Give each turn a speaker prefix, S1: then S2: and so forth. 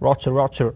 S1: Roger, Roger.